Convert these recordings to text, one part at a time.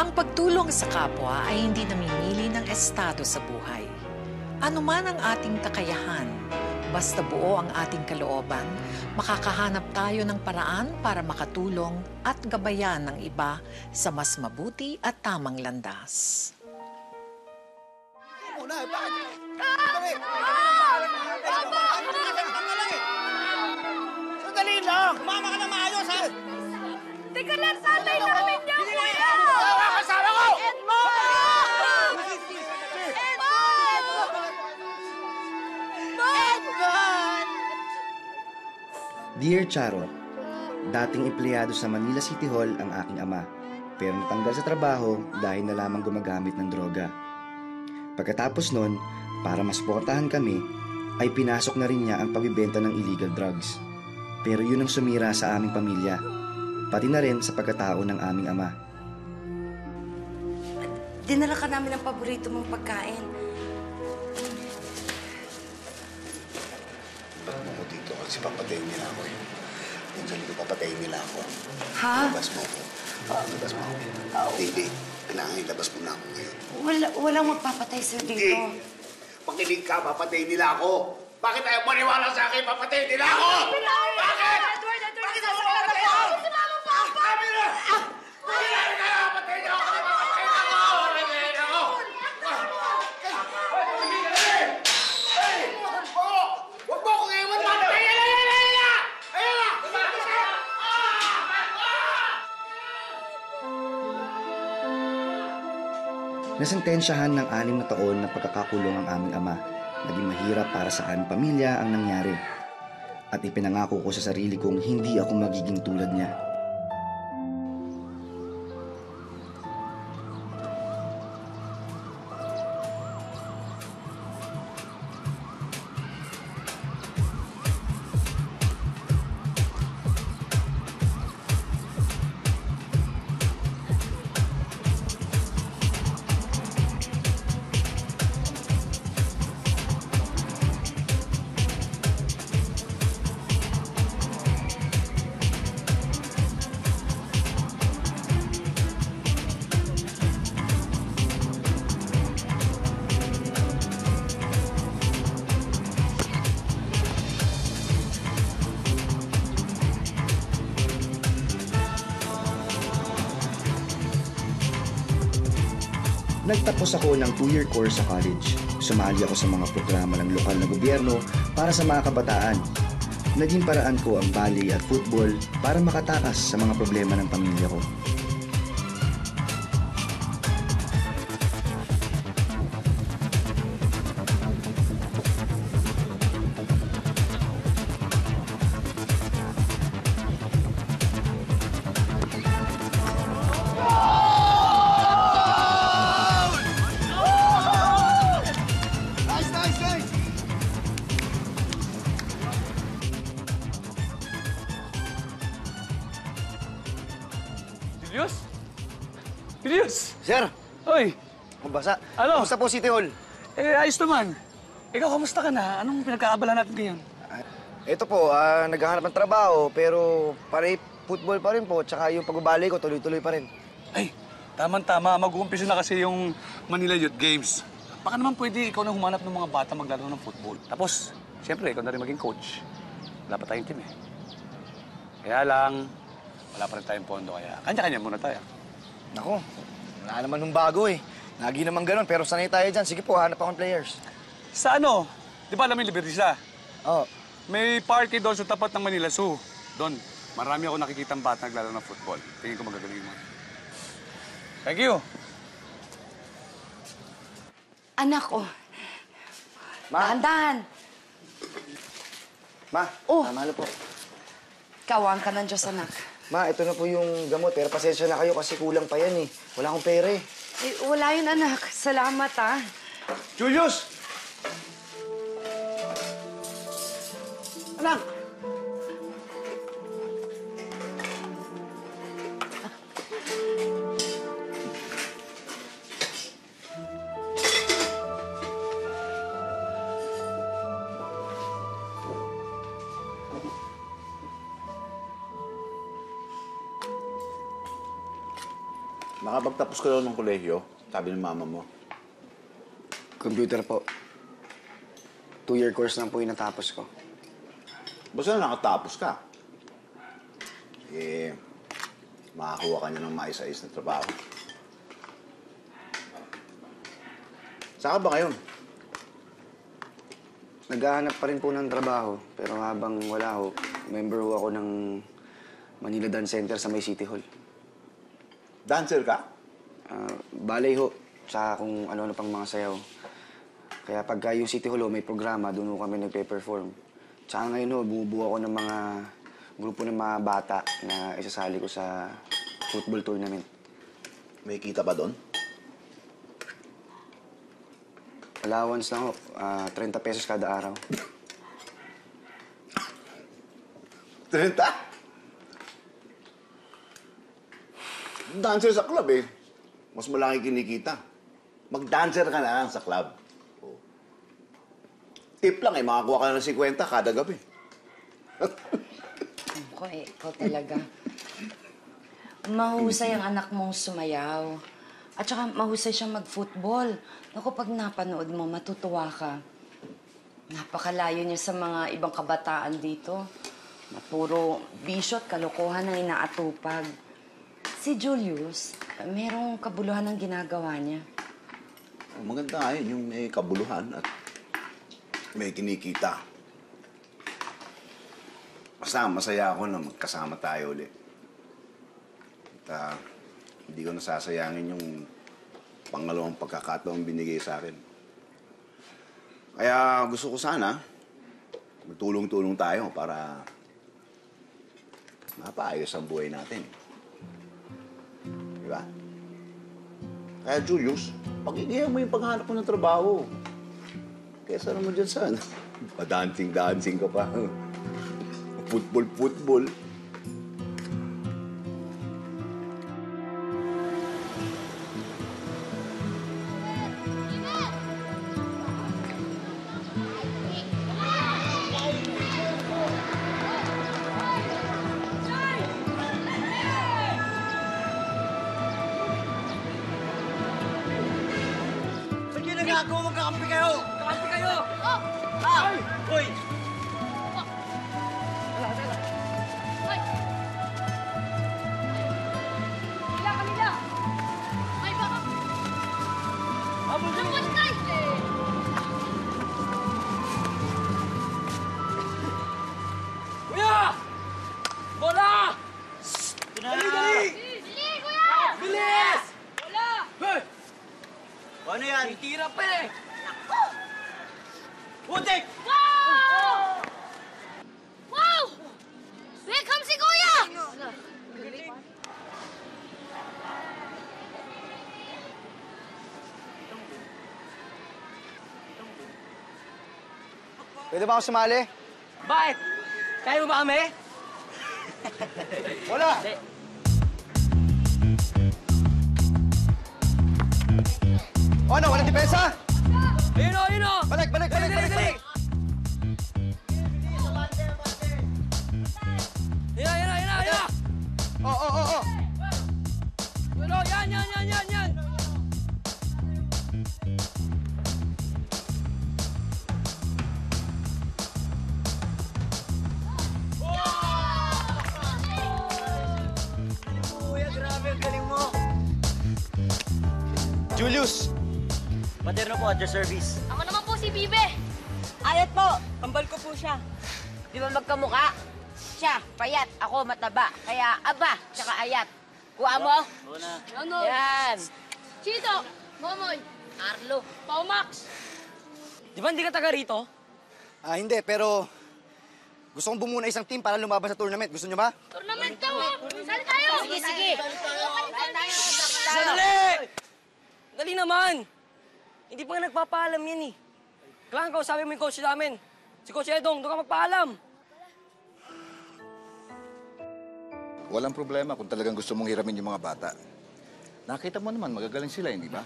Ang pagtulong sa kapwa ay hindi namimili ng estado sa buhay. Ano man ang ating kakayahan, basta buo ang ating kalooban, makakahanap tayo ng paraan para makatulong at gabayan ng iba sa mas mabuti at tamang landas. Muna, bakit? Dali! Sandali lang! Mama ka na maayos, ha? Teka lang, sanay namin Dear Charo, dating empleyado sa Manila City Hall ang aking ama, pero natanggal sa trabaho dahil na lamang gumagamit ng droga. Pagkatapos nun, para masuportahan kami, ay pinasok na rin niya ang pagbibenta ng illegal drugs. Pero yun ang sumira sa aming pamilya, pati na rin sa pagkatao ng aming ama. Dinala ka namin ang paborito mong pagkain. Kasi papatayin nila ako eh. Yung sa likod, papatayin nila ako. Ha? Labas mo ako. Labas mo ako. Hindi, kailangan ilabas mo na ako ngayon. Wala, walang magpapatay sa'yo Hindi! dito. Makinig ka, papatayin nila ako. Bakit ayaw maniwala sa akin? Papatayin nila ako! Bakit? Edward, Edward, Bakit ako sa papatayin ako? Si Mama Papa! Sabi na! Kailangan ka, papatayin ako! Nasentensyahan ng anim na taon na pagkakakulong ang aming ama. Naging mahirap para sa aming pamilya ang nangyari. At ipinangako ko sa sarili kong hindi ako magiging tulad niya. Two-year course sa college. Sumali ako sa mga programa ng lokal na gobyerno para sa mga kabataan. Naging paraan ko ang ballet at football para makatakas sa mga problema ng pamilya ko. Julius! Sir, Oy! mabasa. Ano? Kumusta po City Hall? Eh, ayos naman. Ikaw, kamusta ka na? Anong pinagkaabala natin ngayon? Ito po, ah, naghahanap ng trabaho, pero pare football pa rin po, tsaka yung pagbabali ko tuloy-tuloy pa rin. Ay, tamang-tama. Mag-uumpisa na kasi yung Manila Youth Games. Baka naman pwede ikaw na humanap ng mga bata maglaro ng football. Tapos, siyempre, ikaw na rin maging coach. Wala pa tayong team eh. Kaya lang, wala pa rin tayong pondo. Kaya kanya-kanya muna tayo. Nako, wala naman nung bago eh. Lagi naman ganun, pero sanay tayo dyan. Sige po, hanap akong players. Sa ano? Di ba alam mo yung Libertisa? Oh, May party doon sa tapat ng Manila Zoo. Doon, marami ako nakikita bata naglaro ng football. Tingin ko magagaling mo. Thank you. Anak, oh. Ma. Dahan-dahan. ma, Oh. na po. Kawang ka ng Diyos, anak. Ma, ito na po yung gamot, pero pasensya na kayo kasi kulang pa yan eh. Wala akong pera eh. Eh, wala yun, anak. Salamat, ah. Julius! Anak! Nakapagtapos ka daw ng kolehiyo, sabi ng mama mo. Computer po. Two-year course lang po yung natapos ko. Basta nakatapos ka. Eh, makakuha ka niya ng maayos-ayos na trabaho. Saan ka ba ngayon? Naghahanap pa rin po ng trabaho, pero habang wala ho, member ho ako ng Manila Dance Center sa may City Hall. Dancer ka? Ah, ballet ho, tsaka kung ano-ano pang mga sayaw. Kaya pagka yung City Hall may programa, doon ho kami nagpe-perform. Tsaka ngayon ho, bumubuo ako ng mga grupo ng mga bata na isasali ko sa football tournament. May kita ba doon? Allowance lang ho, ah, 30 pesos kada araw. 30? Dancer sa club eh. Mas malaki kinikita. Mag-dancer ka na lang sa club. Oh. Tip lang eh, makakuha ka na ng 50 kada gabi. Ako eh, ikaw talaga. Mahusay ang anak mong sumayaw. At saka mahusay siyang mag-football. Naku, pag napanood mo, matutuwa ka. Napakalayo niya sa mga ibang kabataan dito. Na puro bisyo at kalokohan ang inaatupag. Si Julius, merong kabuluhan ang ginagawa niya. Oh, maganda nga yun, yung may kabuluhan at may kinikita. Basta masaya ako na magkasama tayo ulit. At ah, hindi ko nasasayangin yung pangalawang pagkakataon binigay sa akin. Kaya gusto ko sana magtulong-tulong tayo para mapaayos ang buhay natin. Di ba? Kaya Julius, pagigihan mo yung paghanap mo ng trabaho. Kesa naman dyan sa ano, pa-dancing-dancing ka pa. Football-football. Pwede ba ako sumali? Bakit? Kaya mo ba kami? Wala! O ano, walang depensa? Ayun o, ayun o! Balik, balik, balik, dali, balik, balik! Ayun, ayun, ayun, ayun! Oo, oo, oo! Ayun Julius! Materno po at your service. Ako naman po si Bibe. Ayat po, kambal ko po siya. Di ba magkamuka? Siya, payat, ako mataba. Kaya aba, tsaka ayat. Kuha mo? Ano? Yan. Chito! Momoy! Arlo. Paumax! Di ba hindi ka taga rito? Ah, hindi, pero... Gusto kong bumuna isang team para lumaban sa tournament. Gusto nyo ba? Tournament daw! oh. Sali tayo! Sige, sige. Sandali! Dali naman! Hindi pa nga nagpapaalam yan eh. Kailangan kausapin mo yung coach namin. Si Coach Edong, doon ka magpaalam. Walang problema kung talagang gusto mong hiramin yung mga bata. Nakita mo naman, magagaling sila, hindi ba?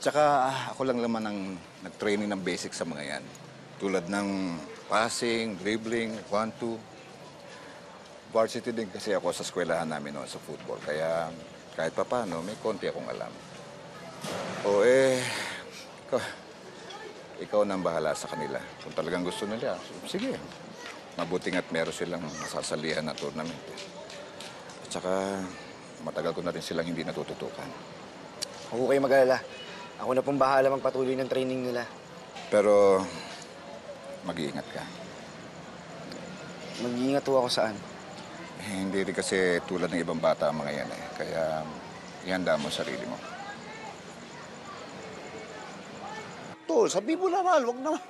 Tsaka ako lang naman ang nag-training ng basic sa mga yan. Tulad ng passing, dribbling, one-two. Varsity din kasi ako sa eskwelahan namin no, sa football. Kaya kahit pa paano, may konti akong alam. O eh, ikaw, ikaw nang bahala sa kanila. Kung talagang gusto nila, sige. Mabuting at meron silang masasalihan na tournament. At saka, matagal ko na rin silang hindi natututukan. Huwag kayo mag-alala. Ako na pong bahala magpatuloy ng training nila. Pero, mag-iingat ka. Mag-iingat ho ako saan. Eh, hindi rin kasi tulad ng ibang bata ang mga yan eh. Kaya, ihanda mo sarili mo. Tol, sabi mo naman, wag naman.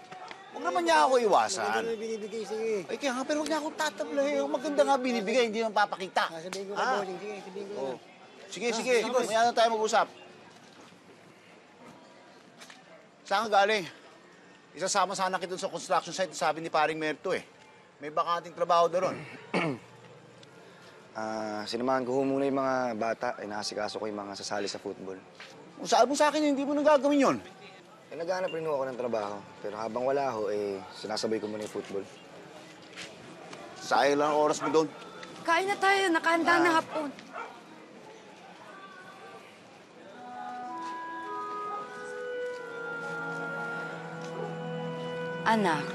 Wag naman niya ako iwasan. Ano binibigay, sige. Ay, kaya nga, pero wag niya akong tatablahin. Ang maganda nga binibigay, hindi naman papakita. Sabihin ko Ah. bossing. Sige, sabihin ko Oh. Sige, sige. May ano tayo mag-usap. Saan ka galing? Isasama sana kita sa construction site, sabi ni paring Merto eh. May bakanting trabaho doon. Ah, sinamahan ko ho muna yung mga bata. Inaasikaso ko yung mga sasali sa football. Kung saan mo sa akin, hindi mo nang gagawin yun. Eh, naghanap rin ho ako ng trabaho. Pero habang wala ho, eh, sinasabay ko muna yung football. Sayang lang ang oras mo doon. Kain na tayo, nakahanda na hapon. Anak,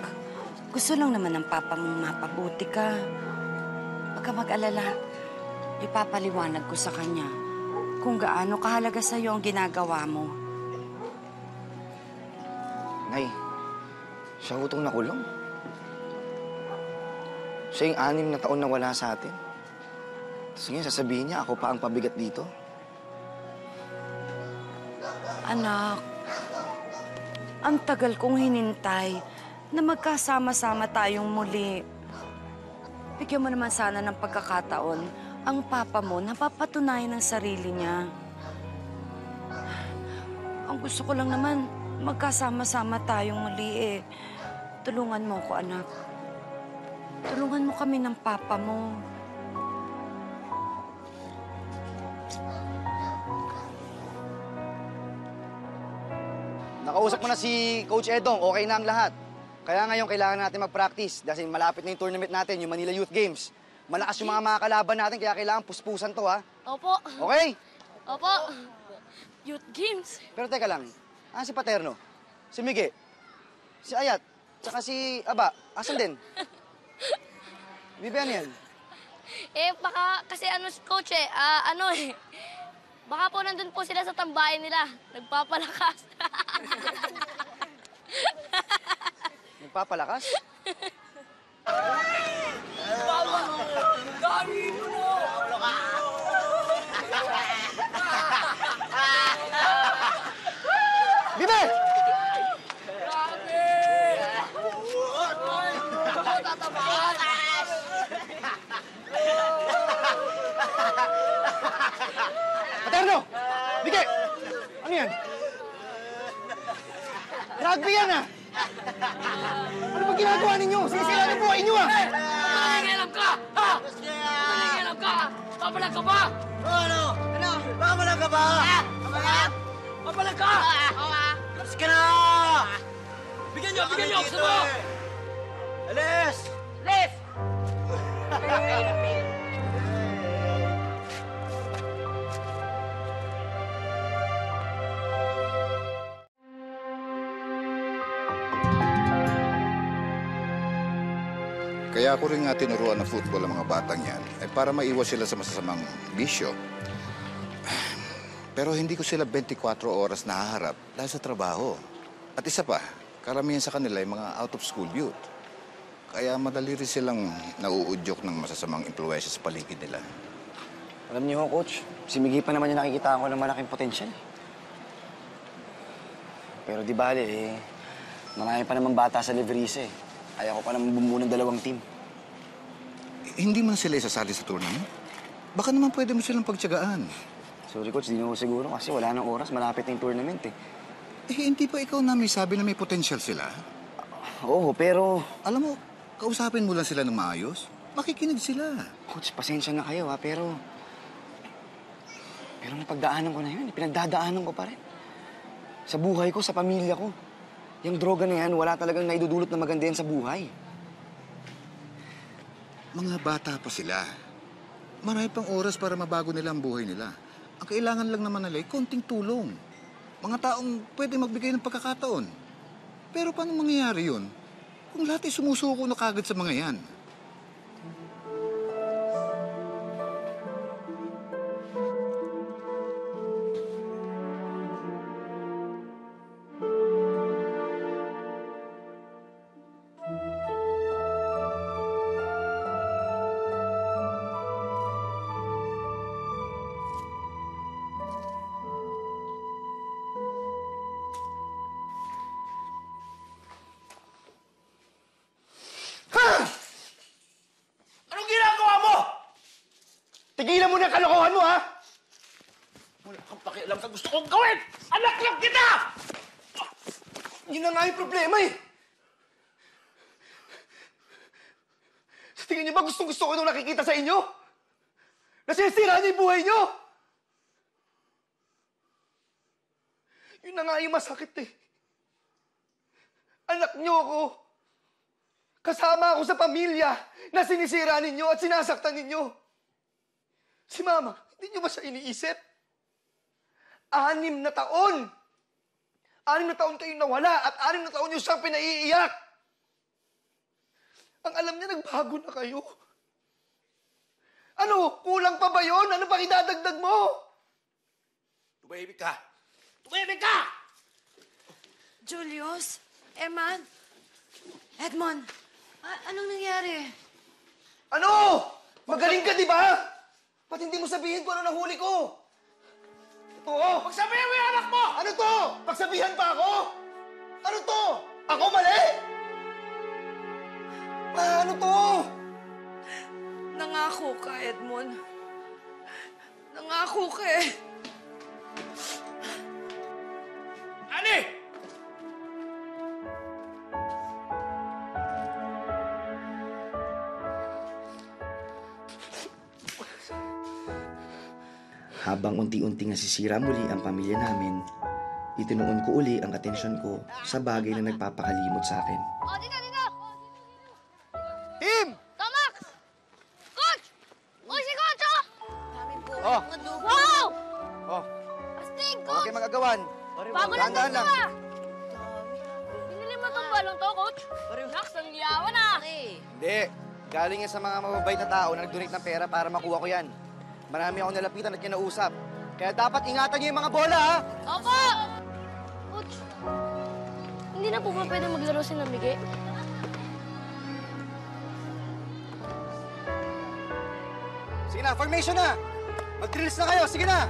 gusto lang naman ng papa mong mapabuti ka. Huwag ka mag-alala. Ipapaliwanag ko sa kanya kung gaano kahalaga sa'yo ang ginagawa mo. Nay, siya ho itong nakulong. Siya yung anim na taon na wala sa atin. Tapos ngayon, sasabihin niya, ako pa ang pabigat dito. Anak, ang tagal kong hinintay na magkasama-sama tayong muli. Bigyan mo naman sana ng pagkakataon ang papa mo na papatunayan ng sarili niya. Ang gusto ko lang naman, magkasama-sama tayong muli eh. Tulungan mo ko, anak. Tulungan mo kami ng papa mo. Nakausap mo na si Coach Edong, okay na ang lahat. Kaya ngayon kailangan natin mag-practice dahil malapit na yung tournament natin, yung Manila Youth Games. Malakas yung mga mga kalaban natin kaya kailangan puspusan to ha. Opo. Okay? Opo. Youth Games. Pero teka lang, ah si Paterno? Si Mige? Si Ayat? Tsaka si Aba? Asan din? Di ba yan? Eh, baka kasi ano, coach eh, ah, ano eh. Baka po nandun po sila sa tambayan nila. Nagpapalakas. Nagpapalakas? Bibe! Paterno! Bige! Ano yan? Rugby yan ah! Ano ba ginagawa ninyo? Sisira ng buhay niyo ah! Nangingilam ka! Ha? Nangingilam ka! Papalag ka ba? Ano? Ano? Mamalang ka ba? Mamalang? Papalag ka! Tapos ka na! Bigyan niyo! Bigyan niyo! Gusto mo! Alis! Alis! Kaya ako rin nga tinuruan ng football ang mga batang yan ay para maiwas sila sa masasamang bisyo. Pero hindi ko sila 24 oras nahaharap dahil sa trabaho. At isa pa, karamihan sa kanila ay mga out-of-school youth. Kaya madali rin silang nauudyok ng masasamang impluensya sa paligid nila. Alam niyo, Coach, si Miggy pa naman yung nakikita ko ng malaking potensyal. Pero di bale, eh, marami pa naman bata sa Leverise. eh. Ayaw ko pa naman bumuo ng dalawang team. Eh, hindi man sila isasali sa tournament? Baka naman pwede mo silang pagtyagaan. Sorry, Coach, di na ako siguro kasi wala nang oras. Malapit na yung tournament eh. Eh, hindi pa ikaw na may sabi na may potensyal sila? Oo, pero... Alam mo, kausapin mo lang sila ng maayos. Makikinig sila. Coach, pasensya na kayo ha, pero... Pero napagdaanan ko na yun. Pinagdadaanan ko pa rin. Sa buhay ko, sa pamilya ko. Yung droga na yan, wala talagang naidudulot na maganda yan sa buhay. Mga bata pa sila. Marami pang oras para mabago nila ang buhay nila. Ang kailangan lang naman nila ay konting tulong. Mga taong pwede magbigay ng pagkakataon. Pero paano mangyayari yun? Kung lahat ay sumusuko na kagad sa mga yan. Inyo? Nasisira niyo yung buhay niyo! Yun na nga yung masakit, eh. Anak niyo ako. Kasama ako sa pamilya na sinisira ninyo at sinasaktan ninyo. Si Mama, hindi niyo ba siya iniisip? Anim na taon! Anim na taon kayong nawala at anim na taon niyo siyang pinaiiyak! Ang alam niya, nagbago na kayo. Ano? Kulang pa ba yon? Ano pa idadagdag mo? Tumahimik ka! Tumahimik ka! Julius? Eman? Edmond? a- anong nangyari? Ano? Magaling ka, di ba? Ba't hindi mo sabihin kung ano nahuli ko? Ito, oh. Pagsabihan mo yung anak mo! Ano to? Pagsabihan pa ako? Ano to? Ako mali? Ah, ano to? Nangako ka, Edmond. Nangako ka eh. Ani! Habang unti-unti nasisira muli ang pamilya namin, itinuon ko uli ang atensyon ko sa bagay na nagpapakalimot sa akin. Oh, dito, nag-donate ng pera para makuha ko yan. Marami ako nalapitan at kinausap. Kaya dapat ingatan niyo yung mga bola, ha? Opo! Coach, hindi na po ba pwede maglaro si Namige? Sige na, formation na! Mag-drills na kayo, sige na!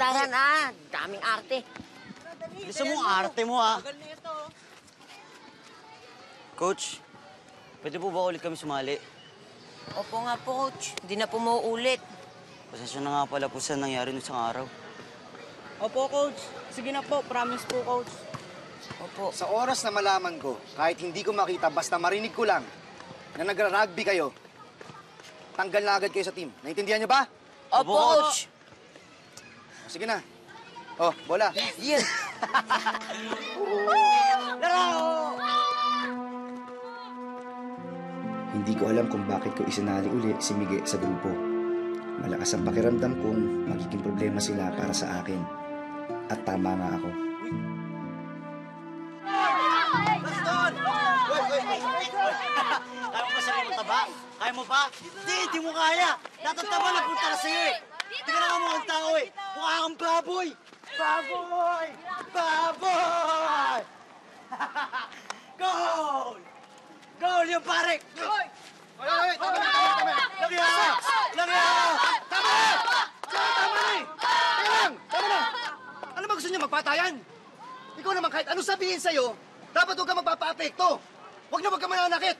Tara na. Daming arte. Bilisan mo arte mo, ha? Coach, pwede po ba ulit kami sumali? Opo nga po, coach. Hindi na po mauulit. Pasensya na nga pala po sa nangyari nung isang araw. Opo, coach. Sige na po. Promise po, coach. Opo. Sa oras na malaman ko, kahit hindi ko makita, basta marinig ko lang na nagra-rugby kayo, tanggal na agad kayo sa team. Naintindihan niyo ba? Opo, coach. Sige na. Oh, bola. Yes. Hindi ko alam kung bakit ko isinali uli si Mige sa grupo. Malakas ang pakiramdam kong magiging problema sila para sa akin. At tama nga ako. Kaya mo ba sarili mo taba? Kaya mo ba? Hindi, hindi mo kaya. Natataba na punta na sa'yo eh. Na nga mukhang tao eh. Mukha kang baboy. Baboy! Baboy! Goal! Goal yung pare! Goal! Oy, oy, tama na, tama tama. Lagya! Lagya! Tama na! Tama, na eh! Lang! Tama na! Ano ba gusto niyo magpatayan? Ikaw naman kahit ano sabihin sa'yo, dapat huwag ka magpapa-apekto. Huwag na huwag ka mananakit.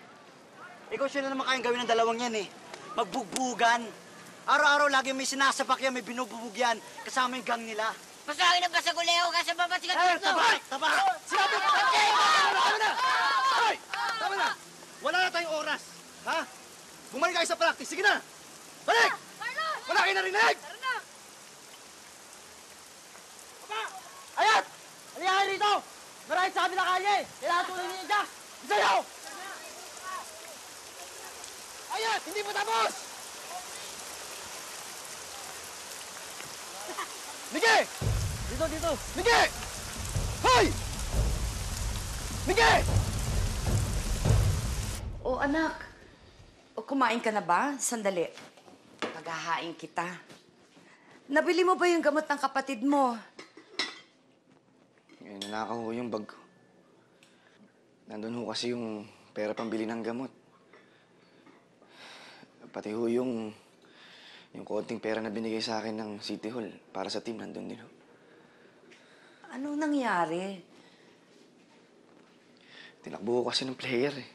Ikaw siya na naman kayang gawin ng dalawang yan eh. Magbugbugan. Araw-araw lagi may sinasapak yan, may binububog yan. Kasama yung gang nila. Pasawin ang kasaguleo ka sa babasikat Eh, taba! Taba! Sinabi ko, tama na, na! Hoy! Tama na! Wala na tayong oras. Ha? Bumalik kayo sa practice. Sige na! Balik! Wala kayo narinig! Ayat! Halika kayo dito! Maraming sa kabila kalye! Kailangan tulong niyo dyan! Isayaw! Ayat! Hindi pa tapos! Mige! Dito, dito! Mige! Hoy! Mige! O anak, o kumain ka na ba? Sandali. Paghahain kita. Nabili mo ba yung gamot ng kapatid mo? Ngayon, nanakaw ko yung bag ko. Nandun ho kasi yung pera pambili ng gamot. Pati ho yung, yung konting pera na binigay sa akin ng City Hall para sa team, nandun din ho. Anong nangyari? Tinakbo ko kasi ng player eh.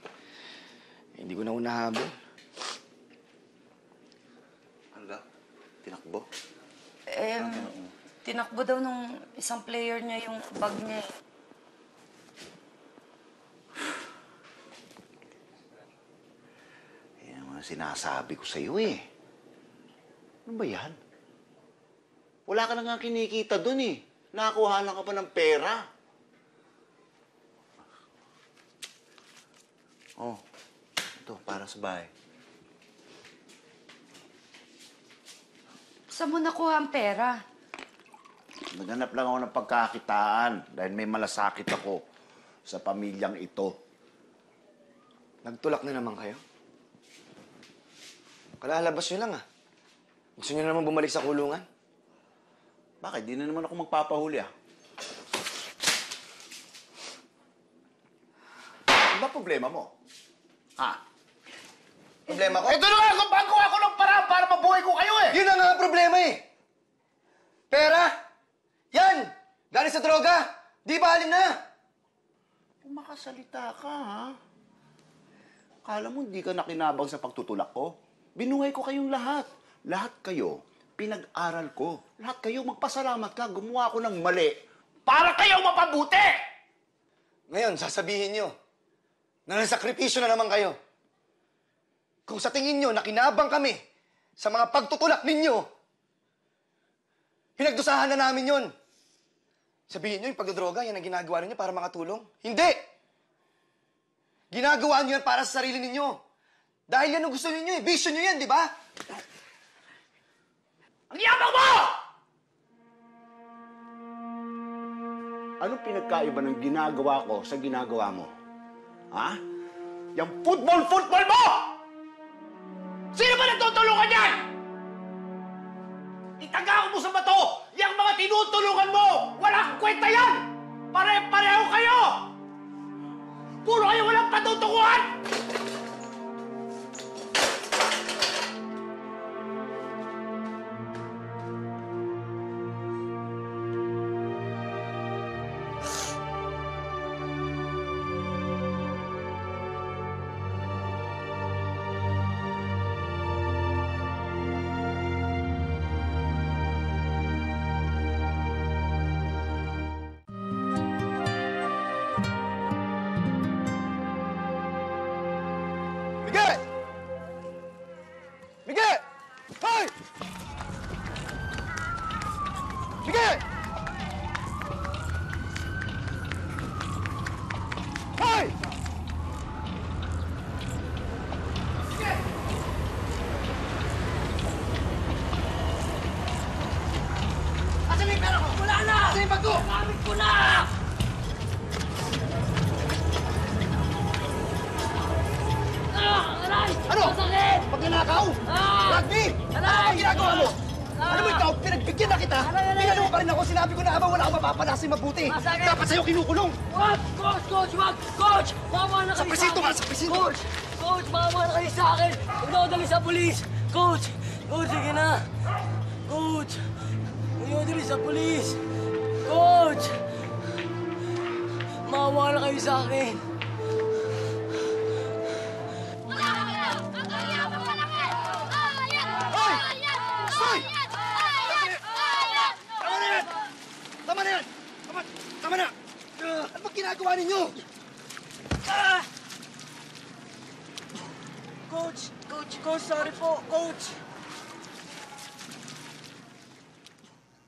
Hindi ko na unahabol. Ano Tinakbo? Eh, tinakbo daw nung isang player niya yung bag niya. eh. Yan ang mga sinasabi ko sa iyo eh. Ano ba yan? Wala ka na nga kinikita dun eh. Nakakuha lang ka pa ng pera. Oh, ito, para sa bahay. Saan mo nakuha ang pera? Naghanap lang ako ng pagkakitaan dahil may malasakit ako sa pamilyang ito. Nagtulak na naman kayo? Kalalabas nyo lang ah. Gusto nyo na naman bumalik sa kulungan? Bakit? Di na naman ako magpapahuli ah. Ano ba problema mo? Ha? Problema ko? Ito na nga kung bago ako ng paraan para mabuhay ko kayo eh! Yun na nga ang problema eh! Pera! Yan! Galing sa droga! Di ba alin na? Makasalita ka, ha? Kala mo hindi ka nakinabang sa pagtutulak ko? Binuhay ko kayong lahat. Lahat kayo, pinag-aral ko. Lahat kayo, magpasalamat ka. Gumawa ko ng mali para kayo mapabuti! Ngayon, sasabihin nyo na nasakripisyo na naman kayo. Kung sa tingin nyo nakinabang kami sa mga pagtutulak ninyo, pinagdusahan na namin yon. Sabihin nyo, yung pagdodroga, yan ang ginagawa ninyo para makatulong? Hindi! Ginagawa nyo yan para sa sarili ninyo. Dahil yan ang gusto ninyo eh. Vision nyo yan, di ba? Ang yabang mo! Anong pinagkaiba ng ginagawa ko sa ginagawa mo? Ha? Yung football-football mo! Sino ba nagtutulungan yan? Itaga mo sa bato! Yung mga tinutulungan mo! Wala kang kwenta yan! Pare-pareho kayo! Puro kayo walang patutunguhan! Sa akin! Huwag na ako dali sa polis! Sorry po! Coach!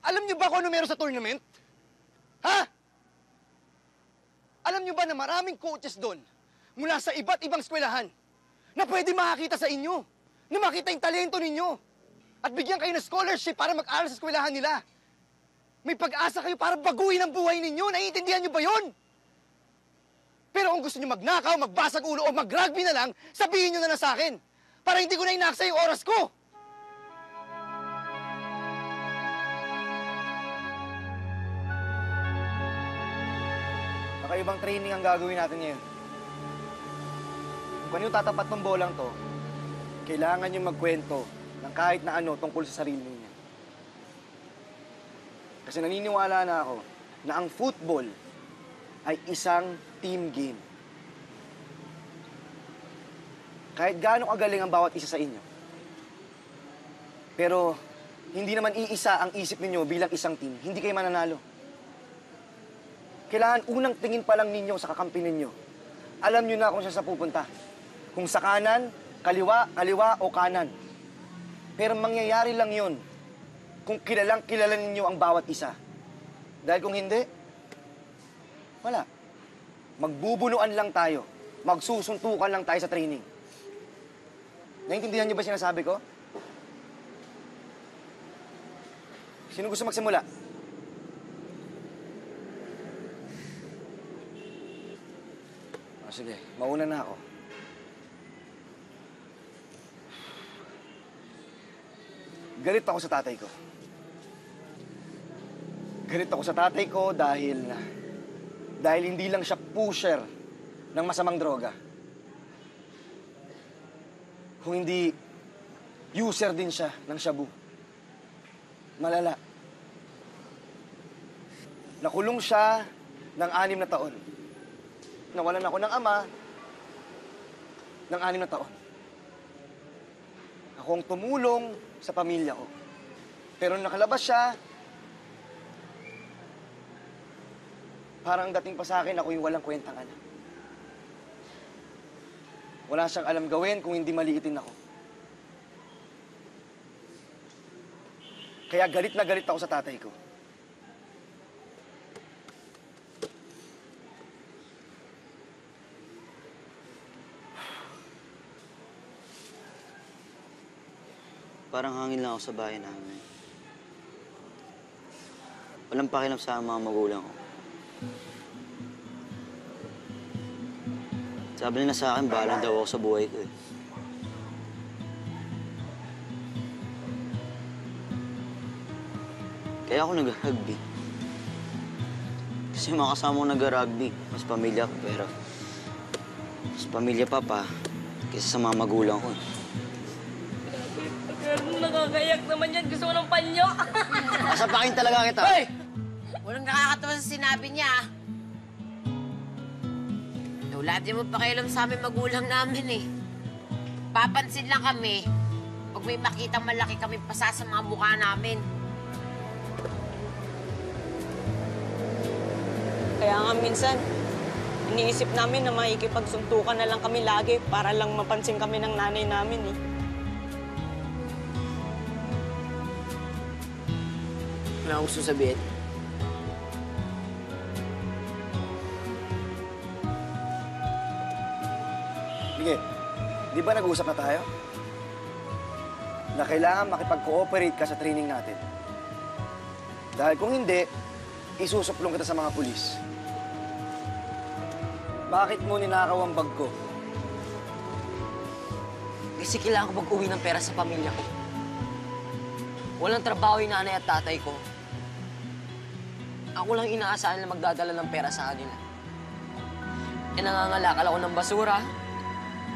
Alam niyo ba kung ano meron sa tournament? Ha? Alam niyo ba na maraming coaches doon mula sa iba't ibang eskwelahan na pwede makakita sa inyo, na makita yung talento ninyo at bigyan kayo ng scholarship para mag-aral sa eskwelahan nila. May pag-asa kayo para baguhin ang buhay ninyo. Naiintindihan niyo ba yon? Pero kung gusto niyo magnakaw, magbasag ulo o mag-rugby na lang, sabihin niyo na lang sa akin para hindi ko na inaksa yung oras ko. Nakaibang training ang gagawin natin ngayon. Kung kanino tatapat ng bolang to, kailangan yung magkwento ng kahit na ano tungkol sa sarili niya. Kasi naniniwala na ako na ang football ay isang team game. Kahit gaano kagaling ang bawat isa sa inyo. Pero hindi naman iisa ang isip ninyo bilang isang team. Hindi kayo mananalo. Kailangan unang tingin pa lang ninyo sa kakampi ninyo. Alam nyo na kung saan sa pupunta. Kung sa kanan, kaliwa, kaliwa o kanan. Pero mangyayari lang yun kung kilalang kilala ninyo ang bawat isa. Dahil kung hindi, wala. Magbubunuan lang tayo. Magsusuntukan lang tayo sa training. Naintindihan niyo ba sinasabi ko? Sino gusto magsimula? Ah, sige, mauna na ako. Galit ako sa tatay ko. Galit ako sa tatay ko dahil... Dahil hindi lang siya pusher ng masamang droga. Kung hindi, user din siya ng shabu. Malala. Nakulong siya ng anim na taon. Nawalan ako ng ama ng anim na taon. Ako ang tumulong sa pamilya ko. Pero nakalabas siya, parang ang dating pa sa akin, ako yung walang kwentang anak. Wala siyang alam gawin kung hindi maliitin ako. Kaya galit na galit ako sa tatay ko. Parang hangin lang ako sa bahay namin. Walang pakialam sa mga magulang ko. Sabi nila sa akin, bahala daw ako sa buhay ko eh. Kaya ako nag-rugby. Kasi yung mga kasama ko nag-rugby, mas pamilya ko, pero mas pamilya pa pa kaysa sa mga magulang ko. eh. Nakakayak naman yan. Gusto ko ng panyo. Kasapakin talaga kita. Hoy! Walang nakakatawa sa sinabi niya. ah. Wala din mo pakialam sa amin magulang namin eh. Papansin lang kami pag may makitang malaki kami pasa sa mga mukha namin. Kaya nga minsan, iniisip namin na makikipagsuntukan na lang kami lagi para lang mapansin kami ng nanay namin eh. Wala akong gusto di ba nag-uusap na tayo? Na kailangan makipag-cooperate ka sa training natin. Dahil kung hindi, isusuplong kita sa mga pulis. Bakit mo ninakaw ang bag ko? Kasi kailangan ko mag-uwi ng pera sa pamilya ko. Walang trabaho yung nanay at tatay ko. Ako lang inaasahan na magdadala ng pera sa kanila. E nangangalakal ako ng basura.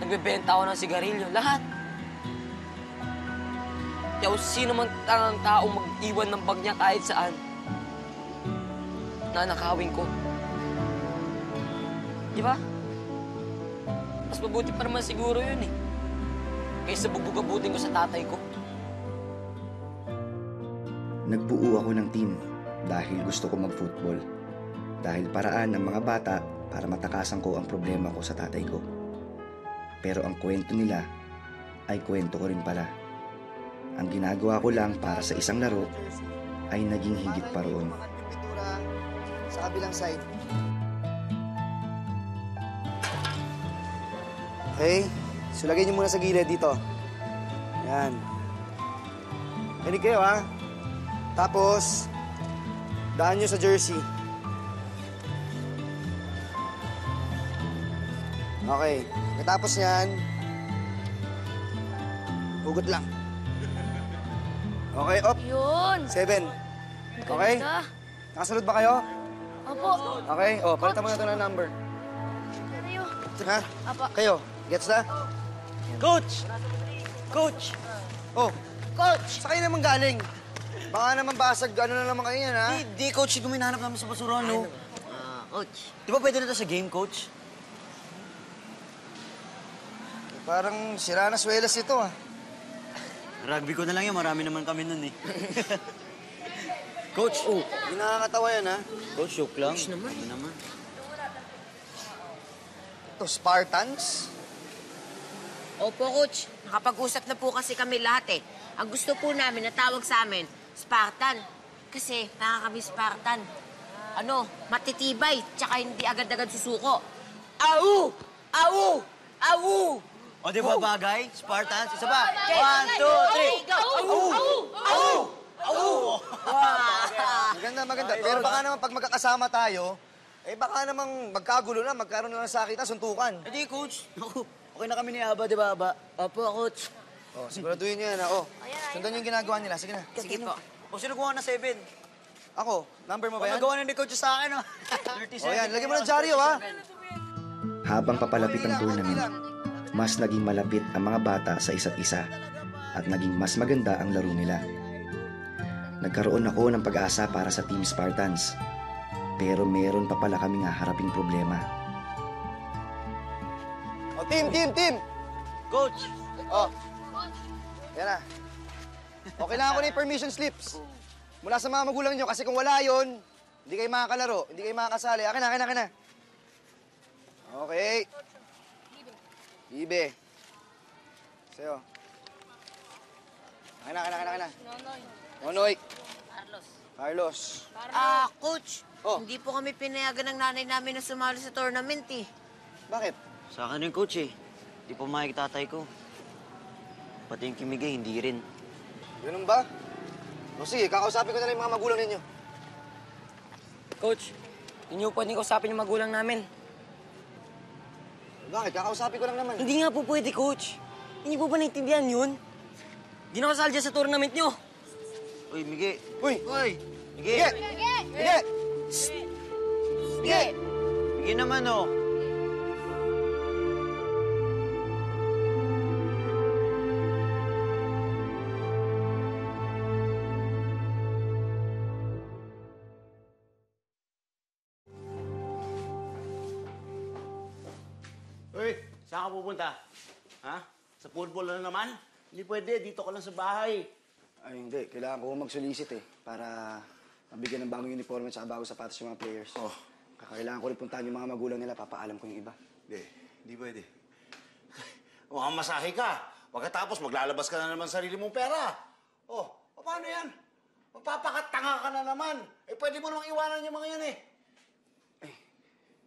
Nagbebenta ako ng sigarilyo. Lahat. Kung sino man tangang taong mag-iwan ng bag niya kahit saan, nanakawin ko. Di ba? Mas mabuti pa naman siguro yun eh. Kaysa bubugabutin ko sa tatay ko. Nagbuo ako ng team dahil gusto ko mag-football. Dahil paraan ng mga bata para matakasan ko ang problema ko sa tatay ko. Pero ang kwento nila ay kwento ko rin pala. Ang ginagawa ko lang para sa isang laro ay naging higit pa roon. Sa kabilang side. Okay, so lagay niyo muna sa gilid dito. Yan. Kinig kayo ha. Tapos, daan niyo sa jersey. Okay, katapos niyan, hugot lang. Okay, op. Yun. Seven. Okay? ganda. Nakasunod ba kayo? Opo. Okay, oh, palitan mo na ito ng number. Tayo. Ha? Apo. Kayo, gets na? Coach! Coach! Oh, coach! Sa kayo naman galing. Baka naman basag, ano na naman kayo yan, ha? Di, di, coach. Ito may nahanap namin sa basura, no? Ah, coach. Di ba pwede na ito sa game, coach? Parang sira na swelas ito, ah. Rugby ko na lang yan. Marami naman kami nun, eh. coach! Oh, hindi nakakatawa yan, ha? Coach, joke lang. Coach naman. Ano naman? Ito, Spartans? Opo, coach. Nakapag-usap na po kasi kami lahat eh. Ang gusto po namin na tawag sa amin, Spartan. Kasi para kami Spartan. Ano, matitibay, tsaka hindi agad-agad susuko. Au! Au! Au! O, di ba bagay? Spartans? Isa pa. One, two, three. Go! Au! Au! Au! Maganda, maganda. Pero baka naman pag magkakasama tayo, eh baka namang magkagulo na, magkaroon na ng sakit na, suntukan. Eh di, coach. Okay na kami ni Aba, di ba, Aba? Opo, coach. Oh, siguraduhin niyo yan, ha? Oh, sundan yung ginagawa nila. Sige na. Sige po. O, sino kuha na seven? Ako, number mo O, ba yan? nagawa na ni coach sa akin, oh. 37. Oh, yan. Lagyan mo ng dyaryo, ha? Habang papalapit ang tournament, mas naging malapit ang mga bata sa isa't isa at naging mas maganda ang laro nila. Nagkaroon ako ng pag-asa para sa Team Spartans. Pero meron pa pala kaming haraping problema. Oh, team, team, team! Coach! Oh. Yan na. O, kailangan ko na yung permission slips. Mula sa mga magulang nyo, kasi kung wala yon, hindi kayo makakalaro, hindi kayo makakasali. Akin na, akin na, akin na. Okay. Ibe. Sa'yo. Akin na, akin na, akin na, akin na. Nonoy. Carlos. Carlos. Ah, coach. Oh. Hindi po kami pinayagan ng nanay namin na sumali sa tournament eh. Bakit? Sa akin rin, coach, eh. Di pa pumayag tatay ko. Pati yung kimigay, hindi rin. Ganun ba? O sige, kakausapin ko na lang yung mga magulang ninyo. Coach, hindi po pwedeng kausapin yung magulang namin. Bakit? Kakausapin ko lang naman. Hindi nga po pwede, coach. Hindi po ba naintindihan yun? Hindi na kasali dyan sa tournament nyo. Uy, Migay. Uy! Uy! Sige! Migay! Sige! Migay! Migay naman, oh. Saan ka pupunta? Ha? Sa football na naman? Hindi pwede, dito ka lang sa bahay. Ay, hindi. Kailangan ko mag-solicit eh. Para mabigyan ng bagong uniforme at bagong sapatos yung mga players. Oh. Kakailangan ko rin puntahan yung mga magulang nila. Papaalam ko yung iba. Hindi, hindi pwede. Mukhang masahe ka. Pagkatapos, maglalabas ka na naman sa sarili mong pera. Oh, paano yan? Magpapakatanga ka na naman. Eh, pwede mo namang iwanan yung mga yan eh.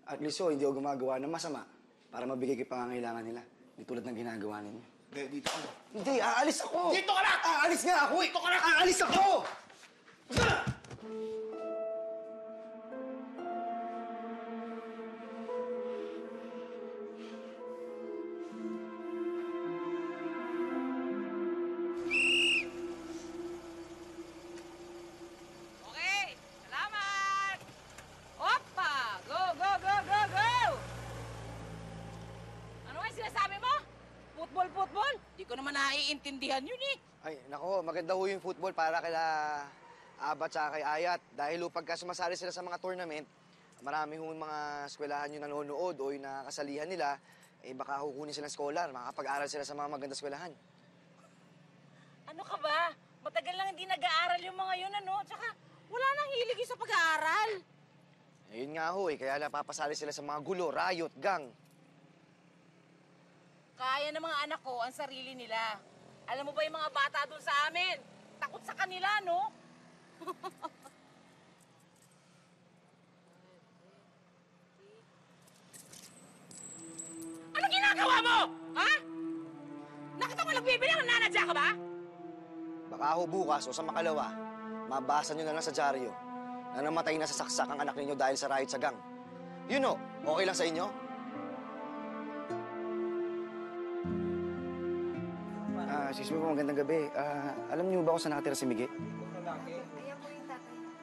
At least so, hindi ako gumagawa ng masama para mabigay kay pangangailangan nila. Hindi tulad ng ginagawa ninyo. Hindi, dito ka. Hindi, aalis ako! Dito ka lang! Aalis nga ako! Dito ka lang! Aalis ako! Okay, maganda ho yung football para kila Abat sa kay Ayat. Dahil ho, pagka sumasali sila sa mga tournament, marami ho mga eskwelahan yung nanonood o yung nakakasalihan nila, eh baka kukunin silang scholar, makakapag-aral sila sa mga maganda eskwelahan. Ano ka ba? Matagal lang hindi nag-aaral yung mga yun, ano? Tsaka, wala nang hilig sa pag-aaral. Ayun nga ho eh, kaya napapasali sila sa mga gulo, riot, gang. Kaya ng mga anak ko ang sarili nila. Alam mo ba yung mga bata doon sa amin? Takot sa kanila, no? ano ginagawa mo? Ha? Nakita mo nagbibili ng nanadya ka ba? Baka ho bukas o sa makalawa, mabasa nyo na lang sa dyaryo na namatay na sa saksak ang anak ninyo dahil sa riot sa gang. Yun o, okay lang sa inyo? Sis mo po, magandang gabi. Ah, alam niyo ba kung saan nakatira si Miggy?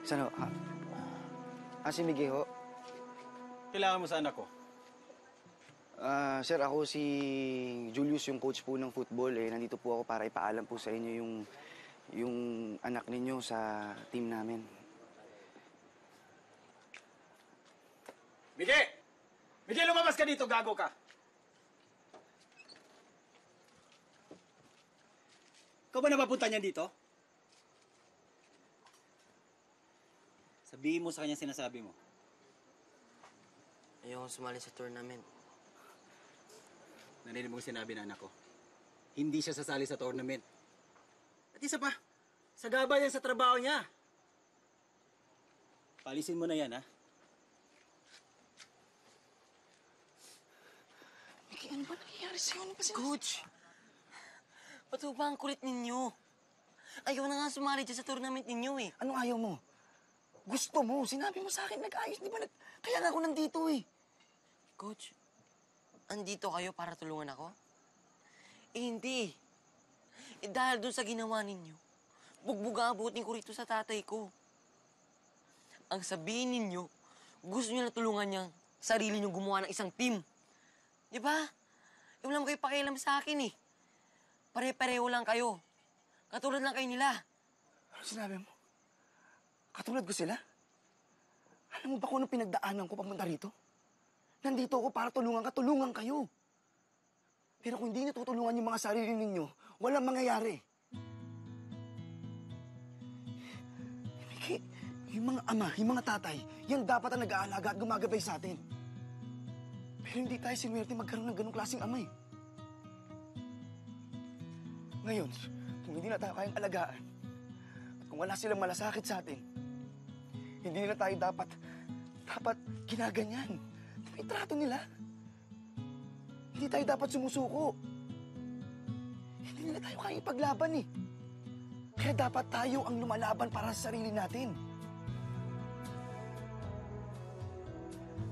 Saan ho? Ah, ah, si Miggy ho? Kailangan mo sa anak ko. Ah, sir, ako si Julius, yung coach po ng football. Eh, nandito po ako para ipaalam po sa inyo yung yung anak ninyo sa team namin. Miguel! Miguel, lumabas ka dito, gago ka! Ikaw ba napapunta niyan dito? Sabihin mo sa kanya sinasabi mo. Ayoko sumali sa tournament. Narinig mo sinabi ng anak ko. Hindi siya sasali sa tournament. At isa pa, sagabal yan sa trabaho niya. Palisin mo na yan, ha? Mickey, ano ba nangyayari sa'yo? Ano ba Coach! Ba't ba ang kulit ninyo? Ayaw na nga sumali dyan sa tournament ninyo eh. Anong ayaw mo? Gusto mo, sinabi mo sa akin, nag-ayos, di ba? Nag... Kaya nga ako nandito eh. Coach, andito kayo para tulungan ako? Eh, hindi. Eh, dahil doon sa ginawa ninyo, bugbog abutin ko rito sa tatay ko. Ang sabihin ninyo, gusto niyo na tulungan niyang sarili niyo gumawa ng isang team. Di ba? Eh, wala mo kayo pakialam sa akin eh. Pare-pareho lang kayo. Katulad lang kayo nila. Ano sinabi mo? Katulad ko sila? Alam mo ba kung anong pinagdaanan ko pamunta rito? Nandito ako para tulungan ka, kayo. Pero kung hindi niyo tutulungan yung mga sarili ninyo, walang mangyayari. Miki, yung mga ama, yung mga tatay, yan dapat ang nag-aalaga at gumagabay sa atin. Pero hindi tayo sinwerte magkaroon ng ganong klaseng ama eh. Ngayon, kung hindi na tayo kayang alagaan, at kung wala silang malasakit sa atin, hindi nila tayo dapat, dapat ginaganyan. May trato nila. Hindi tayo dapat sumusuko. Hindi nila tayo kaya ipaglaban eh. Kaya dapat tayo ang lumalaban para sa sarili natin.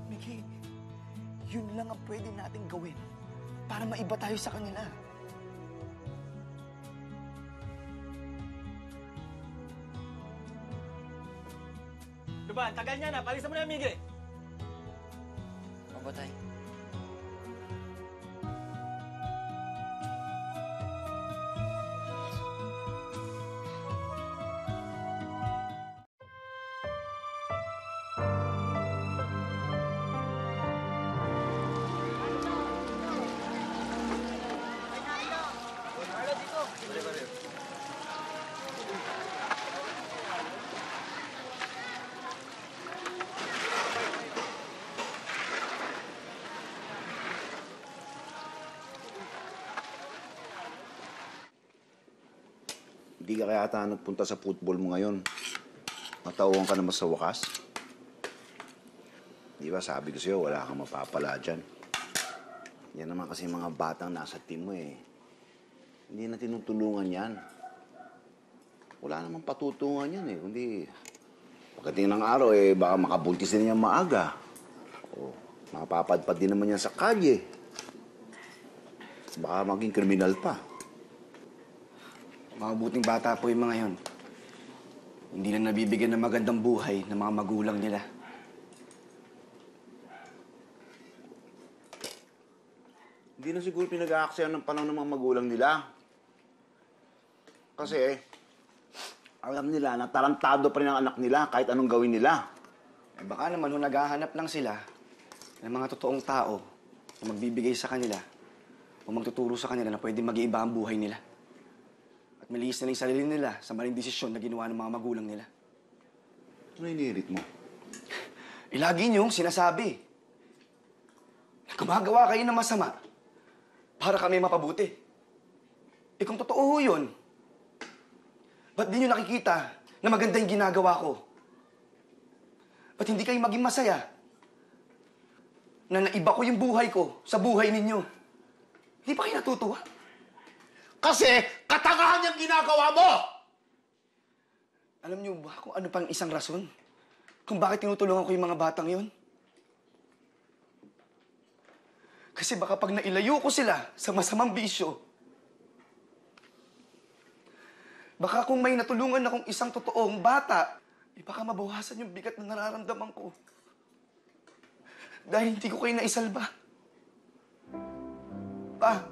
Miki, yun lang ang pwede natin gawin para maiba tayo sa kanila. Diba, ang tagal niya na. Palisan mo na yan, Hindi ka kaya nagpunta sa football mo ngayon. Matauhan ka naman sa wakas. Di ba sabi ko sa'yo, wala kang mapapala dyan. Yan naman kasi mga batang nasa team mo eh. Hindi na tinutulungan yan. Wala namang patutungan yan eh. Kundi pagdating ng araw eh, baka makabuntis din yan maaga. O mapapadpad din naman yan sa kalye. Baka maging kriminal pa. Mga buting bata po yung mga yon. Hindi na nabibigyan ng magandang buhay ng mga magulang nila. Hindi na siguro pinag-aaksayan ng panahon ng mga magulang nila. Kasi, alam nila na tarantado pa rin ang anak nila kahit anong gawin nila. Eh baka naman kung naghahanap lang sila ng mga totoong tao na magbibigay sa kanila o magtuturo sa kanila na pwede mag-iiba ang buhay nila. Na lang yung sarili nila sa maling desisyon na ginawa ng mga magulang nila. Ano inirit mo? Eh, lagi niyong sinasabi na gumagawa kayo ng masama para kami mapabuti. Eh kung totoo yun, ba't di niyo nakikita na maganda yung ginagawa ko? Ba't hindi kayo maging masaya? Na naiba ko yung buhay ko sa buhay ninyo. Hindi pa kayo natutuwa? Kasi katangahan yung ginagawa mo! Alam niyo ba kung ano pang isang rason? Kung bakit tinutulungan ko yung mga batang yun? Kasi baka pag nailayo ko sila sa masamang bisyo, baka kung may natulungan akong isang totoong bata, eh baka mabawasan yung bigat na nararamdaman ko. Dahil hindi ko kayo naisalba. Pa,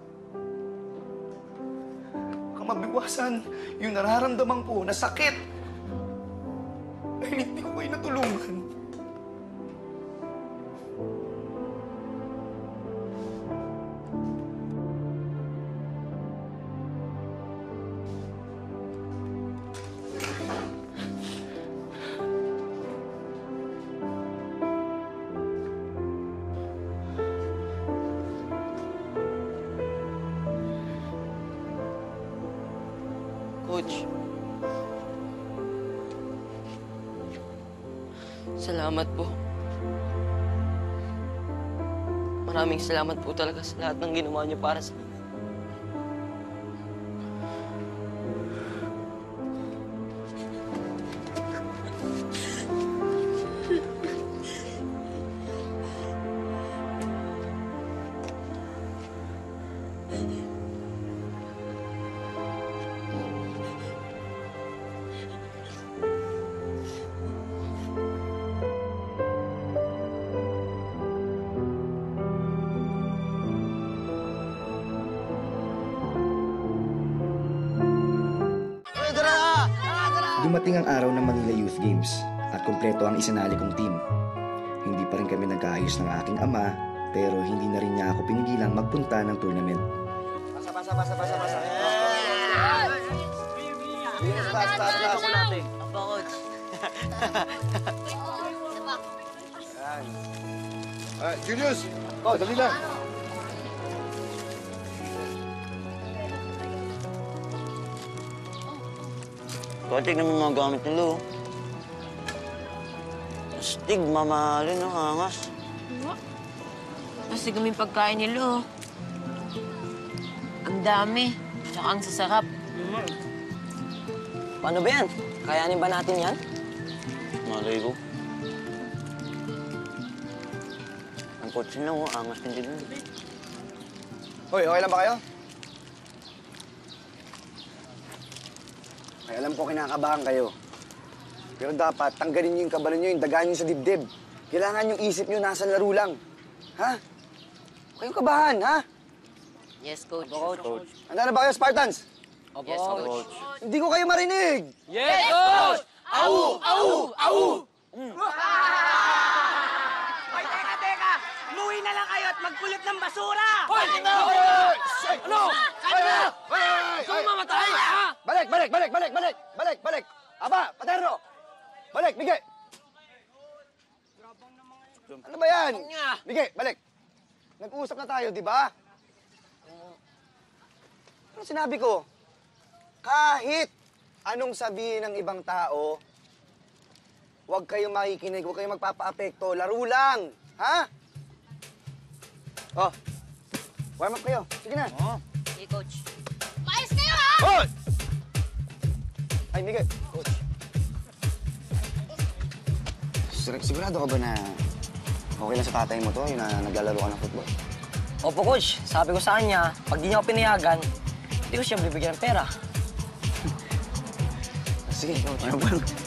baka mabawasan yung nararamdaman ko na sakit dahil hindi ko kayo natulungan. Maraming salamat po talaga sa lahat ng ginawa niyo para sa akin. Dumating ang araw ng Manila Youth Games at kompleto ang isinali kong team. Hindi pa rin kami nagkaayos ng aking ama, pero hindi na rin niya ako pinigilang magpunta ng tournament. Pasa, pasa, pasa, pasa, pasa. Bilis, taas. Apa, Coach? Yan. Ah, Julius! Oh, dali lang. Coach, tignan mo mga gamit nila, oh. Astig, mamahalin, no? Angas. Kasi kami pagkain nila, oh. Ang dami. Tsaka ang sasarap. Paano ba yan? Kayanin ba natin yan? Malay ko. Ang coach nila, oh. Angas din din. Hoy, okay lang ba kayo? Ay, alam ko kinakabahan kayo. Pero dapat tanggalin niyo yung kabalo niyo, yung dagaan niyo sa dibdib. Kailangan yung isip niyo nasa laro lang. Ha? Huwag kayong kabahan, ha? Yes, Coach. Coach. Handa na ba kayo, Spartans? Opo, yes, coach. Hindi ko kayo marinig! Yes, coach! Au! Au! Au! Hoy, teka, teka! Umuwi na lang kayo at magpulot ng basura! Hoy! Ano? Ano? Gusto mo mamatay, ha? Balik, balik, balik, balik, balik, balik, balik. Aba, paterno. Balik, bigay. Ano ba yan? Bigay, balik. Nag-uusap na tayo, di ba? Ano sinabi ko? Kahit anong sabihin ng ibang tao, huwag kayong makikinig, huwag kayong magpapa-apekto. Laro lang, ha? Oh, warm up kayo. Sige na. Hey, Coach. Mais kayo, ha? Hoy! Ay, Miguel. Coach. Sig- sigurado ka ba na okay lang sa tatay mo to, yung na naglalaro ka ng football? Opo, coach. Sabi ko sa kanya, pag di niya ako pinayagan, hindi ko siya bibigyan ng pera. Sige, coach. Ano ba?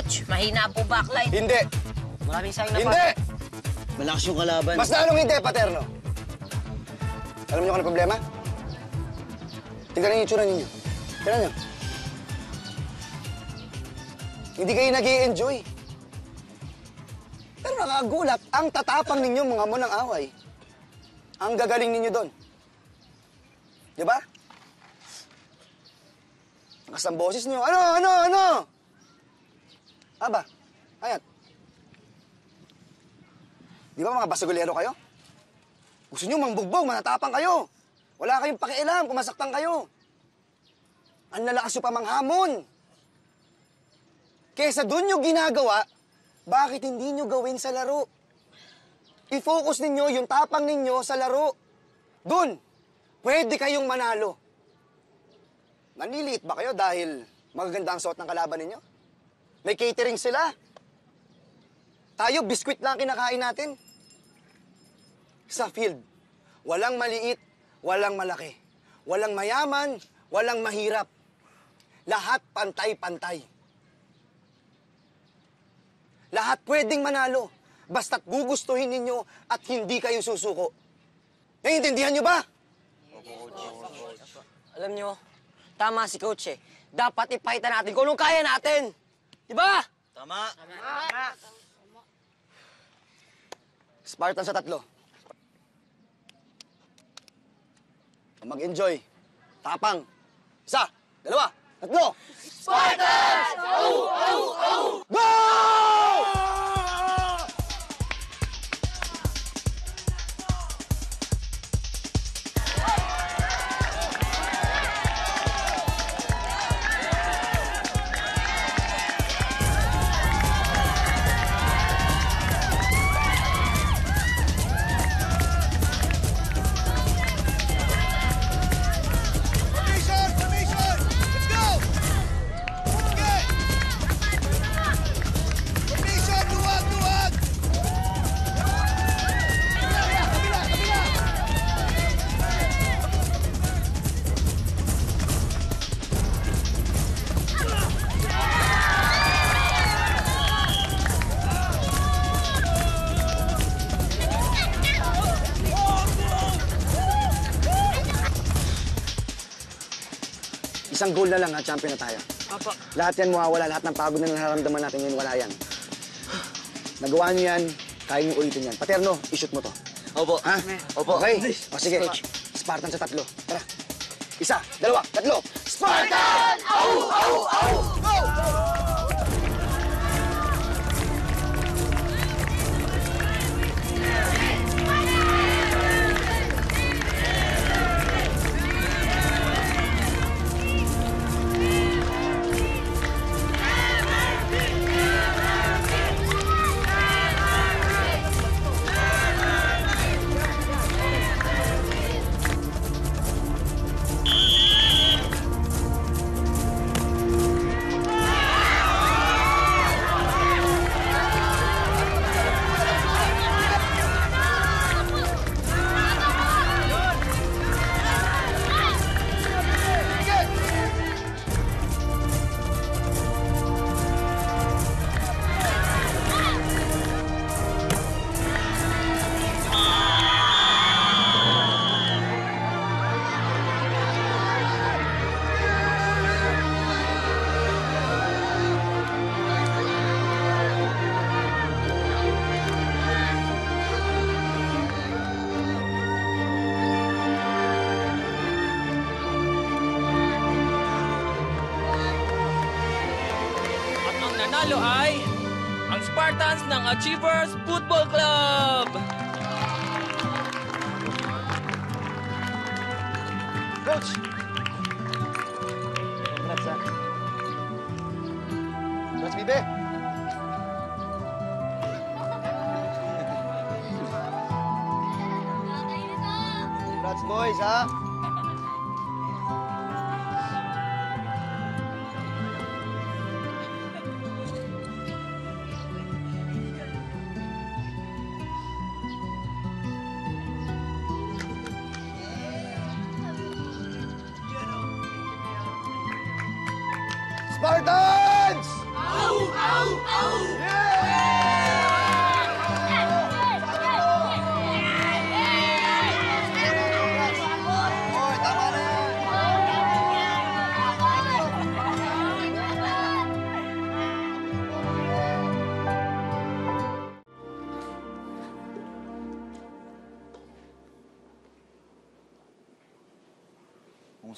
Coach, mahina po backline. Hindi! Maraming sayang na Hindi! Malakas yung kalaban. Mas lalong hindi, Paterno. Alam niyo kung ano problema? Tingnan niyo yung itsura ninyo. Tingnan niyo. Hindi kayo nag enjoy nakakagulat, ang tatapang ninyo mga mo ng away. Ang gagaling ninyo doon. Di ba? Lakas ang boses niyo. Ano, ano, ano? Aba, ayat. Di ba mga basagulero kayo? Gusto niyo mangbugbog, manatapang kayo. Wala kayong pakialam kung masaktan kayo. Ang lalakas nyo pa manghamon. Kesa doon nyo ginagawa, bakit hindi nyo gawin sa laro? I-focus ninyo yung tapang ninyo sa laro. Doon, pwede kayong manalo. Naniliit ba kayo dahil magaganda ang suot ng kalaban ninyo? May catering sila. Tayo, biskwit lang ang kinakain natin. Sa field, walang maliit, walang malaki. Walang mayaman, walang mahirap. Lahat pantay-pantay. Lahat pwedeng manalo. Basta't gugustuhin ninyo at hindi kayo susuko. Naiintindihan nyo ba? Alam nyo, tama si Coach eh. Dapat ipakita natin kung anong kaya natin. Di ba? Tama. Spartan sa tatlo. Mag-enjoy. Tapang. Isa, dalawa, tatlo. Spartans! Au! Au! Au! Go! Formation! Isang goal na lang at champion na tayo. Papa. Lahat yan mawawala, lahat ng pagod na nararamdaman natin ngayon, wala yan. Nagawa niyo yan, kaya niyo ulitin yan. Paterno, ishoot mo to. Opo. Ha? Opo. Okay. O sige. Spartan sa tatlo. Tara. Isa, dalawa, tatlo. Spartan! Au! Au! Au! Nanalo ay ang Spartans ng Achievers Football Club!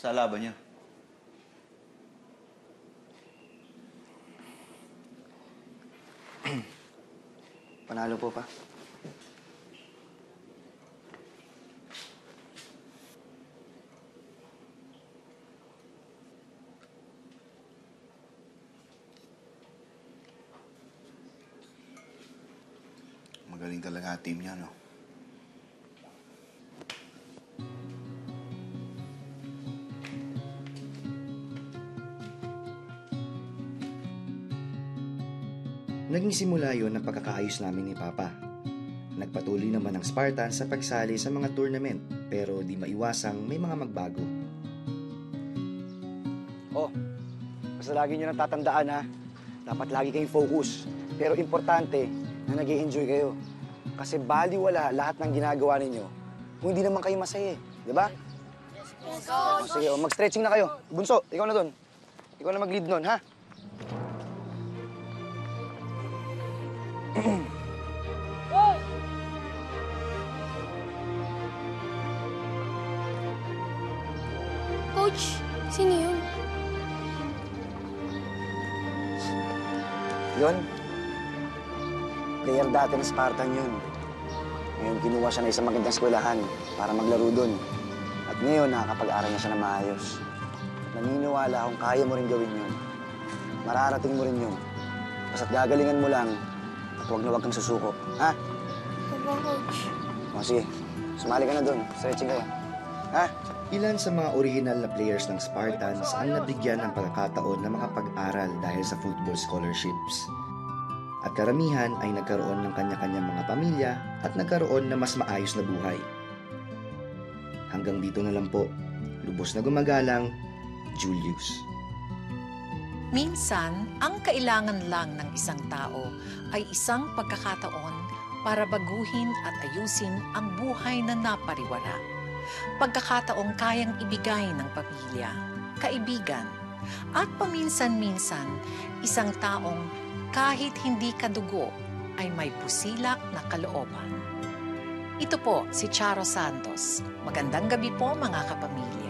Kumusta laban niya? Panalo po pa. Magaling talaga ang team niya, no? Naging simula yon ng pagkakaayos namin ni Papa. Nagpatuloy naman ang Spartan sa pagsali sa mga tournament pero di maiwasang may mga magbago. Oh, basta lagi nyo nang tatandaan ha. Dapat lagi kayong focus. Pero importante na nag enjoy kayo. Kasi baliwala lahat ng ginagawa ninyo kung hindi naman kayo masaya eh. Di ba? Oh, sige, oh, mag-stretching na kayo. Bunso, ikaw na doon. Ikaw na mag-lead nun, ha? Coach, sino yun? Yun. Player dati ng Spartan yun. Ngayon, kinuha siya na isang magandang eskwelahan para maglaro dun. At ngayon, nakakapag-aral na siya na maayos. Naniniwala akong kaya mo rin gawin yun. Mararating mo rin yun. Basta't gagalingan mo lang at huwag na huwag kang susuko. Ha? Opo, coach. O sige, sumali ka na dun. Stretching kayo. Ha? Ilan sa mga original na players ng Spartans ang nabigyan ng pagkakataon na makapag-aral dahil sa football scholarships. At karamihan ay nagkaroon ng kanya-kanyang mga pamilya at nagkaroon na mas maayos na buhay. Hanggang dito na lang po. Lubos na gumagalang, Julius. Minsan, ang kailangan lang ng isang tao ay isang pagkakataon para baguhin at ayusin ang buhay na napariwara. Pagkakataong kayang ibigay ng pamilya, kaibigan, at paminsan-minsan isang taong kahit hindi kadugo ay may pusilak na kalooban. Ito po si Charo Santos. Magandang gabi po mga kapamilya.